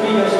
three years